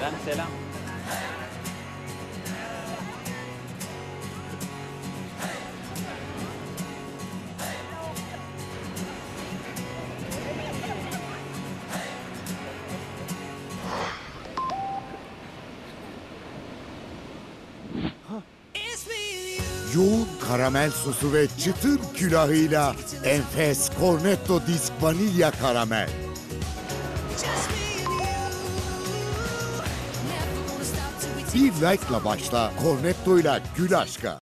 Eren selam. Yoğun karamel sosu ve çıtır külahıyla enfes Cornetto Disk Vanilya Karamel. Bir like'la başla Cornetto'yla gül aşka.